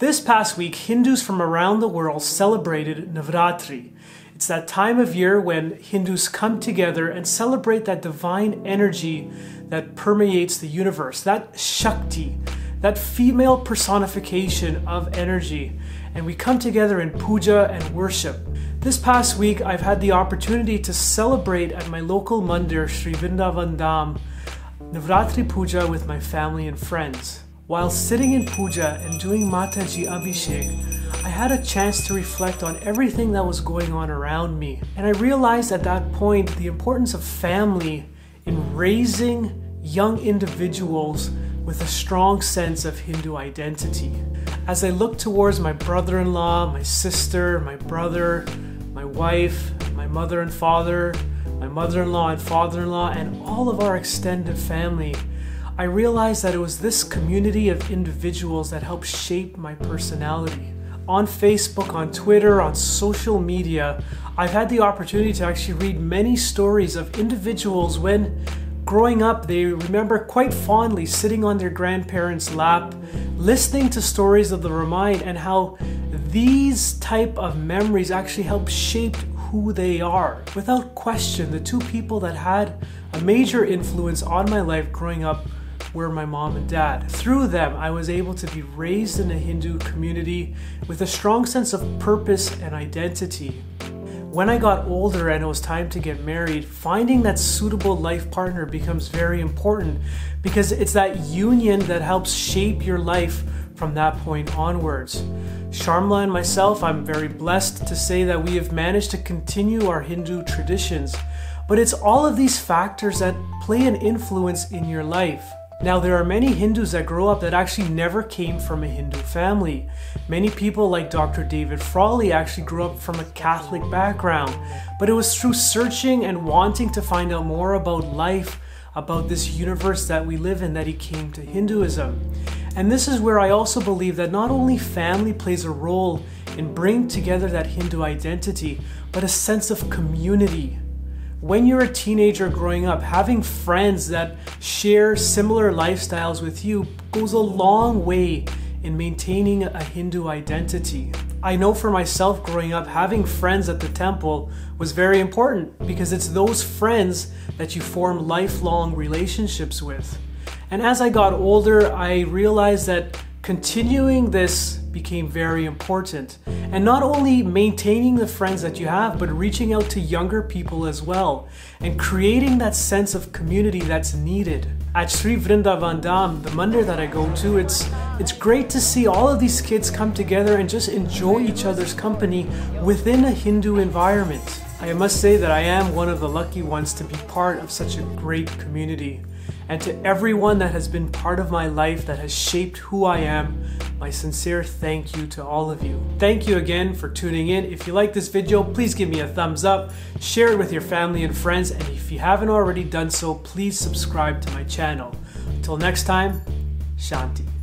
This past week, Hindus from around the world celebrated Navratri. It's that time of year when Hindus come together and celebrate that divine energy that permeates the universe, that Shakti, that female personification of energy. And we come together in puja and worship. This past week, I've had the opportunity to celebrate at my local mandir, Sri Vrindavan Dhaam, Navratri Puja with my family and friends. While sitting in puja and doing Mataji Abhishek, I had a chance to reflect on everything that was going on around me. And I realized at that point the importance of family in raising young individuals with a strong sense of Hindu identity. As I looked towards my brother in law, my sister, my brother, my wife, my mother and father, my mother in law and father in law, and all of our extended family, I realized that it was this community of individuals that helped shape my personality. On Facebook, on Twitter, on social media, I've had the opportunity to actually read many stories of individuals when growing up they remember quite fondly sitting on their grandparents' lap, listening to stories of the Ramayana and how these type of memories actually help shape who they are. Without question, the two people that had a major influence on my life growing up were my mom and dad. Through them, I was able to be raised in a Hindu community with a strong sense of purpose and identity. When I got older and it was time to get married, finding that suitable life partner becomes very important because it's that union that helps shape your life from that point onwards. Sharmla and myself, I'm very blessed to say that we have managed to continue our Hindu traditions, but it's all of these factors that play an influence in your life. Now, there are many Hindus that grow up that actually never came from a Hindu family. Many people, like Dr. David Frawley, actually grew up from a Catholic background, but it was through searching and wanting to find out more about life, about this universe that we live in, that he came to Hinduism. And this is where I also believe that not only family plays a role in bringing together that Hindu identity, but a sense of community. When you're a teenager growing up, having friends that share similar lifestyles with you goes a long way in maintaining a Hindu identity. I know for myself growing up, having friends at the temple was very important because it's those friends that you form lifelong relationships with. And as I got older, I realized that continuing this became very important. And not only maintaining the friends that you have, but reaching out to younger people as well and creating that sense of community that's needed. At Sri Vrindavan Dhaam, the mandir that I go to, it's it's great to see all of these kids come together and just enjoy each other's company within a Hindu environment. I must say that I am one of the lucky ones to be part of such a great community. And to everyone that has been part of my life that has shaped who I am, my sincere thank you to all of you. Thank you again for tuning in. If you like this video, please give me a thumbs up, share it with your family and friends, and if you haven't already done so, please subscribe to my channel. Until next time, Shanti.